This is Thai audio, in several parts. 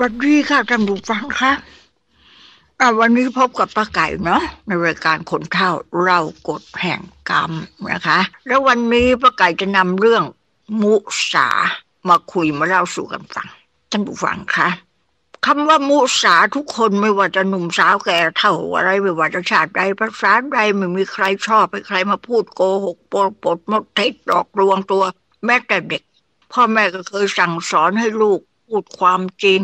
วัสดีค่ะท่านผู้ฟังค่ะวันนี้พบกับป้าไก่เนาะในรายการคนเท่าเรากดแห่งกรรมนะคะ แล้ววันนี้ป้าไก่จะนำเรื่องมุสามาคุยมาเล่าสู่กันฟังท่านผู้ฟังคะคำว่ามุสาทุกคนไม่ว่าจะหนุ่มสาวแก่เท่าอะไรไม่ว่าจะชาติใดภาษาใดไม่มีใครชอบไปใครมาพูดโกหกปลปดมดเท็จหลอกลวงตัว แม้แต่เด็กพ่อแม่ก็เคยสั่งสอนให้ลูกพูดความจริง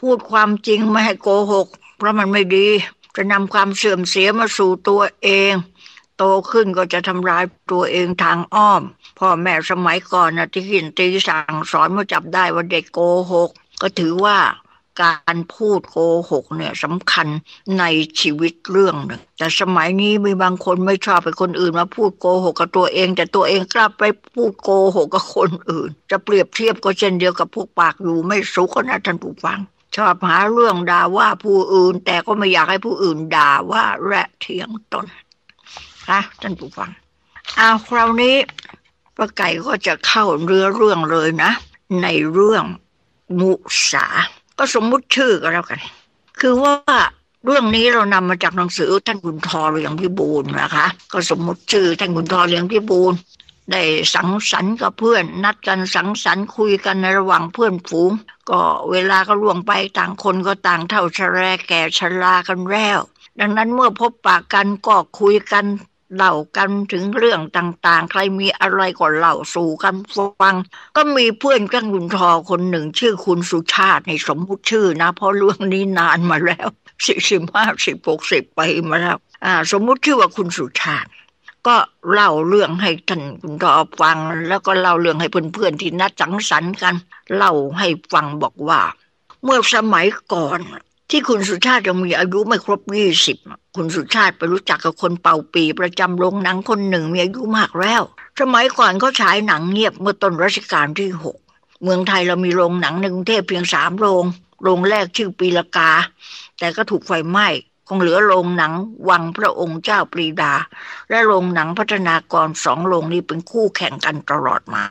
พูดความจริงไม่ให้โกหก เพราะมันไม่ดี จะนำความเสื่อมเสียมาสู่ตัวเอง โตขึ้นก็จะทำร้ายตัวเองทางอ้อม พ่อแม่สมัยก่อนนะที่หินตีสั่งสอนเมื่อจับได้ว่าเด็กโกหก ก็ถือว่าการพูดโกหกเนี่ยสำคัญในชีวิตเรื่องหนึ่งแต่สมัยนี้มีบางคนไม่ชอบไปคนอื่นมาพูดโกหกกับตัวเอง แต่ตัวเองกลับไปพูดโกหกกับคนอื่น จะเปรียบเทียบก็เช่นเดียวกับพวกปากอยู่ไม่สุขนะท่านผู้ฟัง ชอบหาเรื่องด่าว่าผู้อื่น แต่ก็ไม่อยากให้ผู้อื่นด่าว่าและเถียงตนนะท่านผู้ฟังเอาคราวนี้ป้าไก่ก็จะเข้าเรือเรื่องเลยนะ ในเรื่องมุสา ก็สมมุติชื่อก็แล้วกัน คือว่าเรื่องนี้เรานำมาจากหนังสือท่านขุนทอเลียงพิบูลนะคะ ก็สมมติชื่อท่านขุนทอเลียงพิบูล ได้สังสรรค์กับเพื่อน นัดกันสังสรรค์คุยกันในระหว่างเพื่อนฝูง ก็เวลาก็ล่วงไปต่างคนก็ต่างเท่าชะแรแก่ชรากันแล้ว ดังนั้นเมื่อพบปากกันก็คุยกันเล่ากันถึงเรื่องต่างๆ ใครมีอะไรก็เล่าสู่กันฟัง ก็มีเพื่อนกันคุณทอคนหนึ่ง ชื่อคุณสุชาติในสมมุติชื่อนะ เพราะเรื่องนี้นานมาแล้วสี่สิบห้าสิบหกสิบไปมาแล้ว อ่า สมมุติชื่อว่าคุณสุชาติ ก็เล่าเรื่องให้ท่านคุณทอฟัง แล้วก็เล่าเรื่องให้เพื่อนๆที่นัดสังสรรค์กัน เล่าให้ฟังบอกว่า เมื่อสมัยก่อนที่คุณสุชาติยังมีอายุไม่ครบยี่สิบคุณสุชาติไปรู้จักกับคนเป่าปีประจำโรงหนังคนหนึ่งมีอายุมากแล้ว สมัยก่อนเขาฉายหนังเงียบเมื่อต้นรัชกาลที่หกเมืองไทยเรามีโรงหนังในกรุงเทพเพียงสามโรง โรงแรกชื่อปีละกา แต่ก็ถูกไฟไหม้ คงเหลือโรงหนังวังพระองค์เจ้าปรีดา และโรงหนังพัฒนากรสองโรงนี้เป็นคู่แข่งกันตลอดมา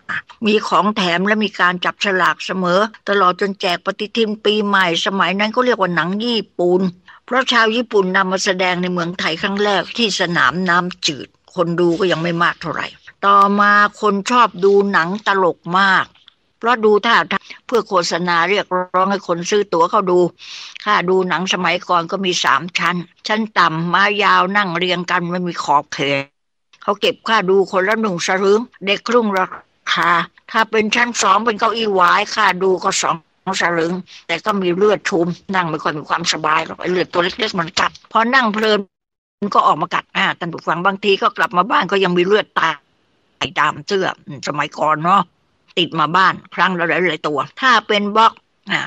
มีของแถมและมีการจับฉลากเสมอ ตลอดจนแจกปฏิทินปีใหม่สมัยนั้นก็เรียกว่าหนังญี่ปุ่นเพราะชาวญี่ปุ่นนำมาแสดงในเมืองไทยครั้งแรกที่สนามน้ำจืด คนดูก็ยังไม่มากเท่าไหร่ ต่อมาคนชอบดูหนังตลกมาก เพราะดูท่าเพื่อโฆษณาเรียกร้องให้คนซื้อตั๋วเข้าดู ค่าดูหนังสมัยก่อนก็มีสามชั้น ชั้นต่ำมายาวนั่งเรียงกันไม่มีขอบเขตเขาเก็บค่าดูคนละหนึ่งสลึงเด็กครุ่งราคา ถ้าเป็นชั้นสองเป็นเก้าอี้วายค่าดูก็สองสลึง แต่ก็มีเลือดชุมนั่งไม่ค่อยมีความสบายหรอกไอเลือดตัวเล็กๆมันกัดพอนั่งเพลินก็ออกมากัดอ่าท่านผู้ฟังบางทีก็กลับมาบ้านก็ยังมีเลือดตาไอ้ดามเสื้อสมัยก่อนเนาะ ติดมาบ้าน ครั้งละหลายๆตัว ถ้าเป็นบล็อกอ่า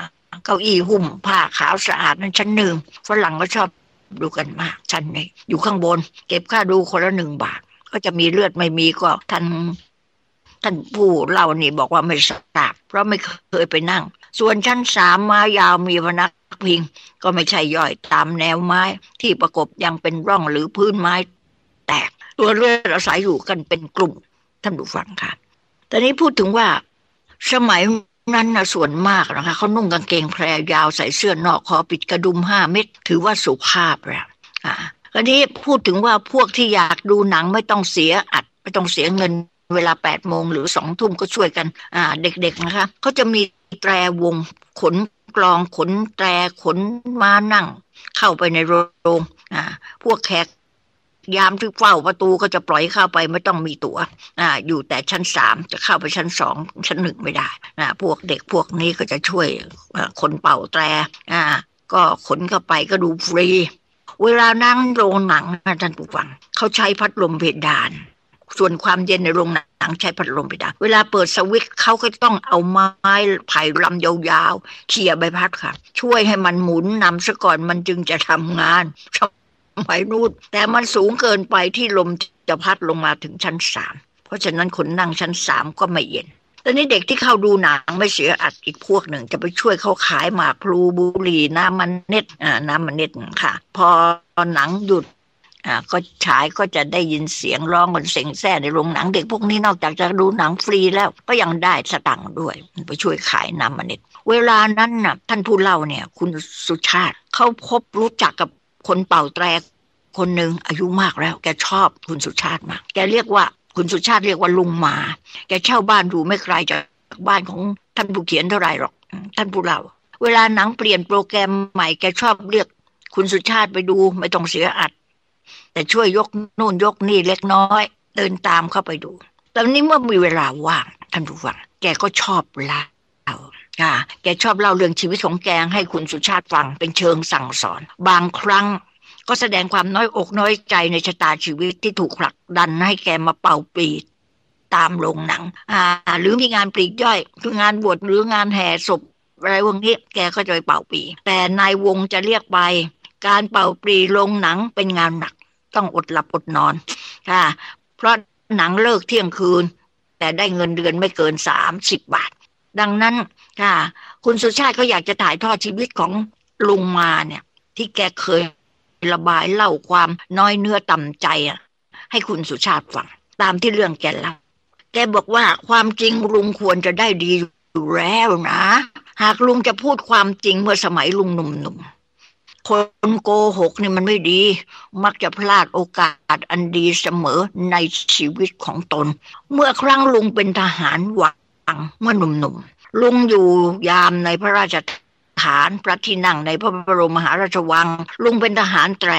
เก้าอี้หุ้มผ้าขาวสะอาดนั่นชั้นหนึ่งฝรั่งก็ชอบดูกันมากชั้นนี้อยู่ข้างบน เก็บค่าดูคนละหนึ่งบาท ก็จะมีเลือดไม่มีก็ท่านท่านผู้เล่านี่บอกว่าไม่ทราบเพราะไม่เคยไปนั่ง ส่วนชั้นสามไม้ยาวมีพนักพิง ก็ไม่ใช่ย่อยตามแนวไม้ ที่ประกบยังเป็นร่องหรือพื้นไม้ แตก ตัวเรืออาศัยอยู่กันเป็นกลุ่มท่านผู้ฟังค่ะ ตอนนี้พูดถึงว่าสมัยนั้นนะส่วนมากนะคะเขานุ่งกางเกงแพรยาวใส่เสื้อนอกคอปิดกระดุมห้าเม็ดถือว่าสุภาพแล้วอ่าคราวนี้พูดถึงว่าพวกที่อยากดูหนังไม่ต้องเสียอัดไม่ต้องเสียเงินเวลาแปดโมงหรือสองทุ่มก็ช่วยกัน อ่า เด็ก ๆนะคะเขาจะมีแตรวงขนกลองขนแตรขนมานั่ง เข้าไปในโรงอ่าพวกแขก ยามที่เฝ้าประตูก็จะปล่อยเข้าไปไม่ต้องมีตัว๋วอ่าอยู่แต่ชั้นสามจะเข้าไปชั้นสองชั้นหนึ่งไม่ได้อ่าพวกเด็กพวกนี้ก็จะช่วยคนเป่าแตรอ่าก็ขนเข้าไปก็ดูฟรี เวลานั่งโรงหนังท่านผู้ฟังเขาใช้พัดลมเพดาน ส่วนความเย็นในโรงหนังใช้พัดลมไปได้เวลาเปิดสวิตช์เขาก็ต้องเอาไม้ไผ่ลำยาวๆเขี่ยใบพัดค่ะ ช่วยให้มันหมุนนำซะก่อนมันจึงจะทำงาน สมัยนู้นแต่มันสูงเกินไปที่ลมจะพัดลงมาถึงชั้นสามเพราะฉะนั้นคนนั่งชั้นสามก็ไม่เย็นตอนนี้เด็กที่เข้าดูหนังไม่เสียอัดอีกพวกหนึ่ง จะไปช่วยเขาขายหมากพลูบุหรี่น้ำมันเน็ตอ่าน้ำมันเน็ตค่ะ พอหนังหยุดอ่าก็ฉายก็จะได้ยินเสียงร้องกันเสียงแซ่ในโรงหนังเด็กพวกนี้นอกจากจะดูหนังฟรีแล้วก็ยังได้สตังค์ด้วย ไปช่วยขายน้ำมันเน็ตเวลานั้นน่ะท่านผู้เล่าเนี่ย คุณสุชาติเขาพบรู้จักกับ คนเป่าแตรคนหนึ่งอายุมากแล้ว แกชอบคุณสุชาติมาก แกเรียกว่าคุณสุชาติเรียกว่าลุงมา แกเช่าบ้านอยู่ไม่ไกลจากบ้านของท่านผู้เขียนเท่าไหร่หรอก ท่านผู้เล่าเวลาหนังเปลี่ยนโปรแกรมใหม่แกชอบเรียกคุณสุชาติไปดูไม่ต้องเสียอัด แต่ช่วยยกนู่นยกนี่เล็กน้อย เดินตามเข้าไปดู ตอนนี้เมื่อมีเวลาว่างท่านผู้ฟัง แกก็ชอบเล่า ค่ะ แกชอบเล่าเรื่องชีวิตของแกให้คุณสุชาติฟังเป็นเชิงสั่งสอน บางครั้งก็แสดงความน้อยอกน้อยใจในชะตาชีวิตที่ถูกผลักดันให้แกมาเป่าปีดตามโรงหนัง อ่า หรือมีงานปลีกย่อย คืองานบวชหรืองานแห่ศพอะไรวงนี้แกก็จะไปเป่าปี แต่นายวงจะเรียกไป การเป่าปีลงหนังเป็นงานหนัก ต้องอดหลับอดนอนค่ะเพราะหนังเลิกเที่ยงคืน แต่ได้เงินเดือนไม่เกินสามสิบบาท ดังนั้นค่ะ คุณสุชาติก็อยากจะถ่ายทอดชีวิตของลุงมาเนี่ย ที่แกเคยระบายเล่าความน้อยเนื้อต่ำใจอะ ให้คุณสุชาติฟัง ตามที่เรื่องแกเล่าแกบอกว่าความจริงลุงควรจะได้ดีอยู่แล้วนะ หากลุงจะพูดความจริงเมื่อสมัยลุงหนุ่มๆคนโกหกนี่มันไม่ดี มักจะพลาดโอกาสอันดีเสมอในชีวิตของตน เมื่อครั้งลุงเป็นทหารวัง เมื่อหนุ่มๆลุงอยู่ยามในพระราชฐานพระที่นั่งในพระบรมมหาราชวัง ลุงเป็นทหารแตร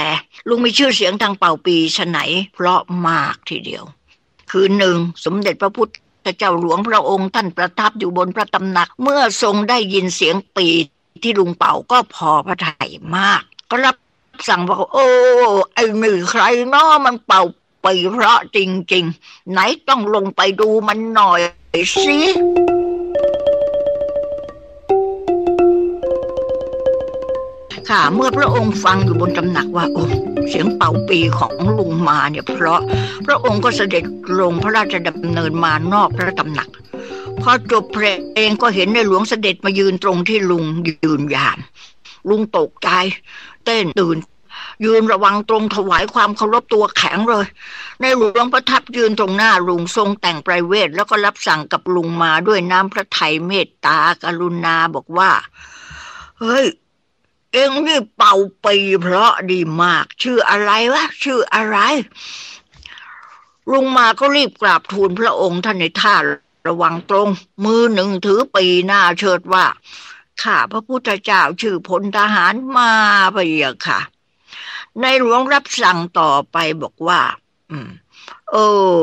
ลุงมีชื่อเสียงทางเป่าปีฉไหน เพราะมากทีเดียว คือหนึ่งสมเด็จพระพุทธเจ้าหลวงพระองค์ท่านประทับอยู่บนพระตำหนัก เมื่อทรงได้ยินเสียงปีที่ลุงเป่าก็พอพระทัยมาก ก็รับสั่งบอกโอ้ไอ้หนึ่งใครนาะมันเป่า ปเพราะจริง ๆ ไหนต้องลงไปดูมันหน่อยสิค่ะเมื่อพระองค์ฟังอยู่บนตำหนักว่าโอ้เสียงเป่าปีของลุงมาเนี่ย เพราะพระองค์ก็เสด็จลงพระราชดำเนินมานอกพระตำหนัก พอจบเพลงก็เห็นในหลวงเสด็จมายืนตรงที่ลุงยืนยาม ลุงตกใจ เต้นตื่น ยืนระวังตรงถวายความเคารพตัวแข็งเลย ในหลวงประทับยืนตรงหน้าลุงทรงแต่งไพรเวทแล้วก็รับสั่งกับลุงมาด้วยน้ำพระทัยเมตตากรุณาบอกว่า เฮ้ย เองนี่เป่าปีเพราะดีมาก ชื่ออะไรวะ ชื่ออะไร ลุงมาก็รีบกราบทูลพระองค์ท่านในท่าระวังตรง มือหนึ่งถือปีหน้าเชิดว่าข้าพระพุทธเจ้าชื่อพลทหารมาไปเยอะค่ะ ในหลวงรับสั่งต่อไปบอกว่าอเออ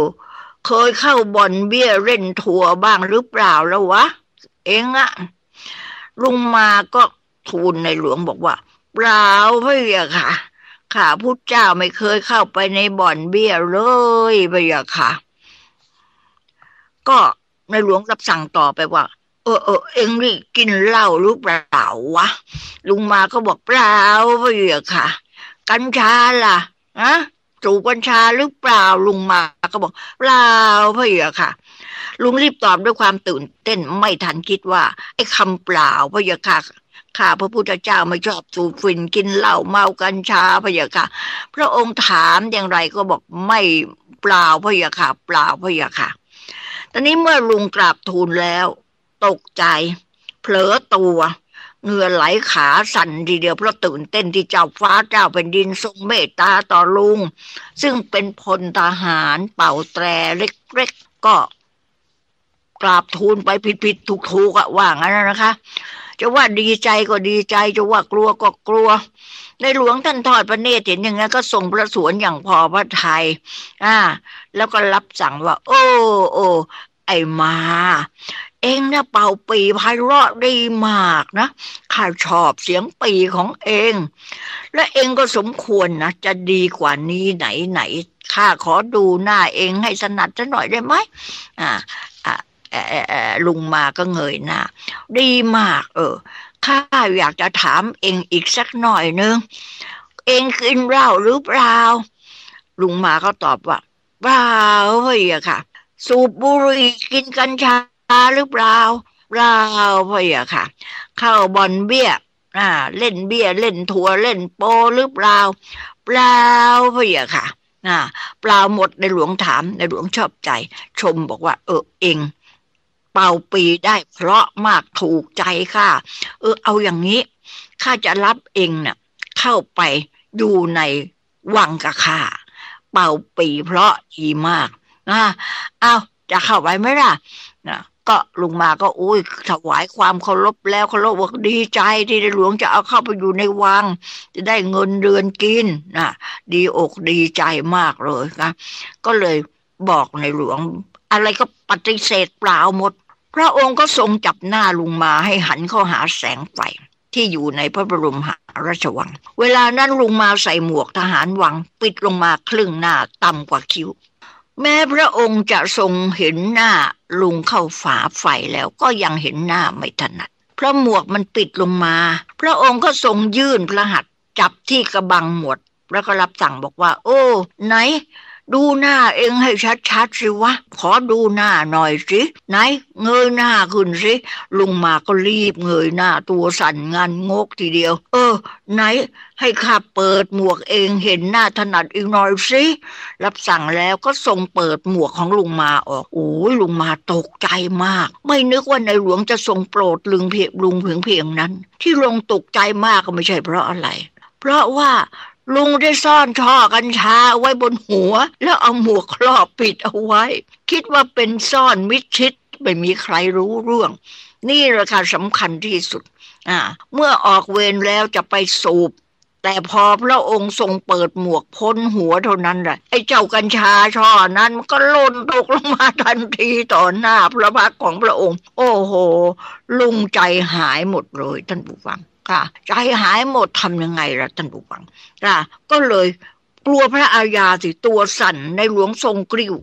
เคยเข้าบ่อนเบี้ยเล่นทัวร์บ้างหรือเปล่าแล้ววะ เองอะลุงมาก็ทูลในหลวงบอกว่า เปล่าพี่อะค่ะข้าพุทธเจ้าไม่เคยเข้าไปในบ่อนเบี้ยเลยพี่อะค่ะ ก็ในหลวงรับสั่งต่อไปว่าเออเออเอ็งนี่กินเหล้าหรือเปล่าวะลุงมาก็บอกเปล่าพี่อะค่ะ กัญชาล่ะอะสูบกัญชาหรือเปล่าลุงมาก็บอกเปล่าพี่อะค่ะ ลุงรีบตอบด้วยความตื่นเต้นไม่ทันคิดว่า ไอ้คำเปล่าพี่อะค่ะข้าพระพุทธเจ้าไม่ชอบสูบฝิ่นกินเหล้าเมากัญชาพะยะค่ะ พระองค์ถามอย่างไรก็บอกไม่เปล่าพะยะค่ะ เปล่าพะยะค่ะ ตอนนี้เมื่อลุงกราบทูลแล้ว ตกใจ เผลอตัว เหงื่อไหลขาสั่นทีเดียวเพราะตื่นเต้นที่เจ้าฟ้าเจ้าเป็นดินทรงเมตตาต่อลุง ซึ่งเป็นพลทหารเป่าแตรเล็กๆก็กราบทูลไปผิดๆถูกๆอะว่างั้นนะคะ จะว่าดีใจก็ดีใจจะว่ากลัวก็กลัว ในหลวงท่านทอดพระเนตรเห็นอย่างนั้นก็ส่งพระสวนอย่างพอพระไทยอ่า แล้วก็รับสั่งว่า โอ้โอ้ไอ้มา เองเนะเป่าปีไพเราะดีมากนะข้าชอบเสียงปีของเอง และเองก็สมควรนะจะดีกว่านี้ไหนไหนข้าขอดูหน้าเองให้สนัดจะหน่อยได้ไหมอ่าลุงมาก็เงยหน้าดีมาก เออข้าอยากจะถามเองอีกสักหน่อยนึงเองกินเหล้าหรือเปล่าลุงมาก็ตอบว่าเปล่าเฮ้ยอะค่ะ สูบบุหรี่กินกัญชาาหรือเปล่าเปล่าเฮ้ยอะค่ะ เข้าบอลเบี้ยอ่า เล่นเบี้ยเล่นทัวเล่นโปหรือเปล่าเปล่าพะเยะค่ะอ่าเปล่าหมดในหลวงถามในหลวงชอบใจ ชมบอกว่า เออเองเป่าปีได้เพราะมากถูกใจค่ะ เออ เอาอย่างนี้ข้าจะรับเองเนะ่ะเข้าไปอยู่ในวังกับข้าเป่าปีเพราะดีมากนะเอาจะเข้าไปไหมล่ะนะ ก็ลุงมาก็อุ้ยถวายความเคารพแล้วเคารพบอกดีใจที่ในหลวงจะเอาเข้าไปอยู่ในวัง จะได้เงินเดือนกินนะดีอกดีใจมากเลยนะก็เลยบอกในหลวง อะไรก็ปฏิเสธเปล่าหมด พระองค์ก็ทรงจับหน้าลุงมาให้หันเข้าหาแสงไฟที่อยู่ในพระบรมหาราชวัง เวลานั้นลุงมาใส่หมวกทหารวัง ปิดลงมาครึ่งหน้าต่ำกว่าคิ้ว แม้พระองค์จะทรงเห็นหน้าลุงเข้าฝาไฟแล้วก็ยังเห็นหน้าไม่ถนัด เพราะหมวกมันปิดลงมา พระองค์ก็ทรงยื่นพระหัตถ์จับที่กระบังหมวดแล้วก็รับสั่งบอกว่า โอ้ ไหน ดูหน้าเองให้ชัดๆสิวะ ขอดูหน้าหน่อยสิ ไหน เงยหน้าขึ้นสิ ลุงมาก็รีบเงยหน้าตัวสั่นงานงกทีเดียว เออ ไหน ให้ข้าเปิดหมวกเองเห็นหน้าถนัดอีกหน่อยสิ รับสั่งแล้วก็ทรงเปิดหมวกของลุงมาออก โอ้ยลุงมาตกใจมาก ไม่นึกว่าในหลวงจะทรงโปรดลุงเพียงลุงเพียงเพียงนั้น ที่ลงตกใจมากก็ไม่ใช่เพราะอะไร เพราะว่า ลุงได้ซ่อนช่อกัญชาไว้บนหัว แล้วเอาหมวกครอบปิดเอาไว้ คิดว่าเป็นซ่อนมิดชิดไม่มีใครรู้เรื่อง นี่ราคาสำคัญที่สุด อ่า เมื่อออกเวรแล้วจะไปสูบ แต่พอพระองค์ทรงเปิดหมวกพ้นหัวเท่านั้นแหละไอ้เจ้ากัญชาช่อนั้นมันก็ล่นตกลงมาทันทีต่อหน้าพระพักของพระองค์ โอ้โห ลุงใจหายหมดเลยท่านผู้ฟัง ค่ะใจหายหมดทำยังไงล่ะท่านผู้ฟังค่ะก็เลยกลัวพระอาญาสิตัวสั่นในหลวงทรงกริ้ว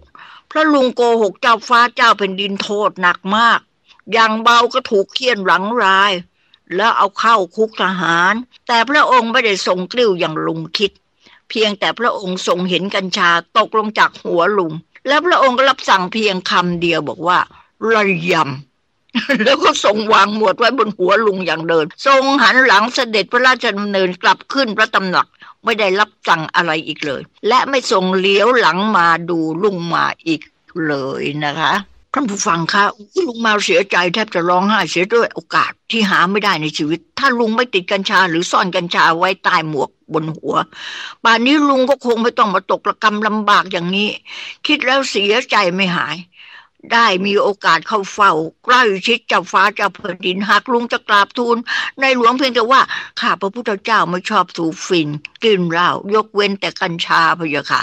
พระลุงโกหกเจ้าฟ้าเจ้าเป็นดินโทษหนักมาก อย่างเบาก็ถูกเคี่ยนหลังราย แล้วเอาเข้าคุกทหาร แต่พระองค์ไม่ได้ทรงกลิ้วอย่างลุงคิด เพียงแต่พระองค์ทรงเห็นกัญชาตกลงจากหัวลุง แล้วพระองค์ก็รับสั่งเพียงคำเดียวบอกว่าระยำ แล้วก็ทรงวางหมวดไว้บนหัวลุงอย่างเดิน ทรงหันหลังเสด็จพระราชดำเนินกลับขึ้นพระตำหนักไม่ได้รับสั่งอะไรอีกเลย และไม่ทรงเลี้ยวหลังมาดูลุงมาอีกเลยนะคะท่านผู้ฟังคะลุงมาเสียใจแทบจะร้องไห้เสียด้วยโอกาสที่หาไม่ได้ในชีวิต ถ้าลุงไม่ติดกัญชาหรือซ่อนกัญชาไว้ใต้หมวกบนหัวป่านนี้ลุงก็คงไม่ต้องมาตกระกรรมลำบากอย่างนี้ คิดแล้วเสียใจไม่หาย ได้มีโอกาสเข้าเฝ้า ใกล้ชิดเจ้าฟ้าเจ้าแผ่นดินหากลุงจะกราบทูลในหลวงเพียงแต่ว่าข้าพระพุทธเจ้าไม่ชอบสูบฝิ่นกินเหล้ายกเว้นแต่กัญชาพะยะค่ะ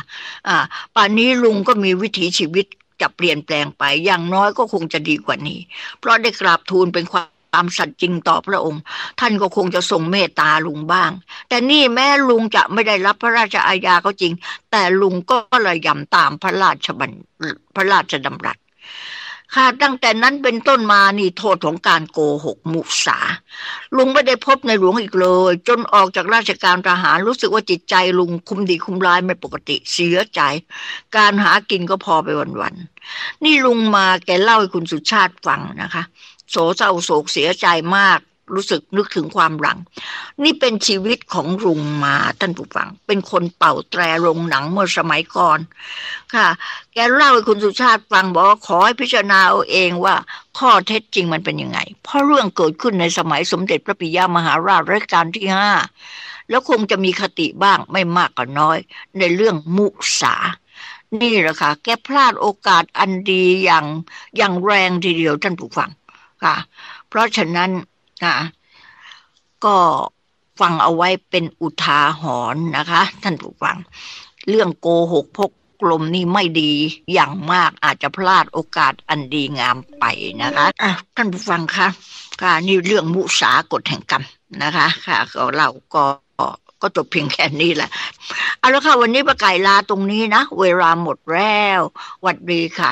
อ่าป่านนี้ลุงก็มีวิถีชีวิตจะเปลี่ยนแปลงไปอย่างน้อยก็คงจะดีกว่านี้ เพราะได้กราบทูลเป็นความตามสัตย์จริงต่อพระองค์ ท่านก็คงจะทรงเมตตาลุงบ้าง แต่นี่แม่ลุงจะไม่ได้รับพระราชอาญาก็จริง แต่ลุงก็ระยำตามพระราชบัญพระราชดำรัส ค่ะตั้งแต่นั้นเป็นต้นมานี่โทษของการโกหกมุสา ลุงไม่ได้พบในหลวงอีกเลย จนออกจากราชการทหารรู้สึกว่าจิตใจลุงคุมดีคุมร้ายไม่ปกติเสียใจ การหากินก็พอไปวันๆนี่ลุงมาแกเล่าให้คุณสุชาติฟังนะคะ โศเศร้าโศกเสียใจมาก รู้สึกนึกถึงความหลัง นี่เป็นชีวิตของลุงมาท่านผู้ฟัง เป็นคนเป่าแตรลงหนังเมื่อสมัยก่อน ค่ะ แกเล่าให้คุณสุชาติฟังบอกขอให้พิจารณาเอาเองว่าข้อเท็จจริงมันเป็นยังไง เพราะเรื่องเกิดขึ้นในสมัยสมเด็จพระปิยมหาราชรัชกาลที่ห้าแล้วคงจะมีคติบ้างไม่มากก็น้อย ในเรื่องมุสานี่แหละค่ะ แกพลาดโอกาสอันดีอย่างอย่างแรงทีเดียวท่านผู้ฟังค่ะ เพราะฉะนั้น ค่ะก็ฟังเอาไว้เป็นอุทาหรณ์นะคะ ท่านผู้ฟัง เรื่องโกหกพกกลมนี่ไม่ดีอย่างมากอาจจะพลาดโอกาสอันดีงามไปนะคะะท่านผู้ฟังคะค่ะนี่เรื่องมุสากฎแห่งกรรมนะคะ ค่ะก็เราก็ก็จบเพียงแค่นี้แหละเอาละค่ะ วันนี้ประกายลาตรงนี้นะ เวลาหมดแล้ว หวัดดีค่ะ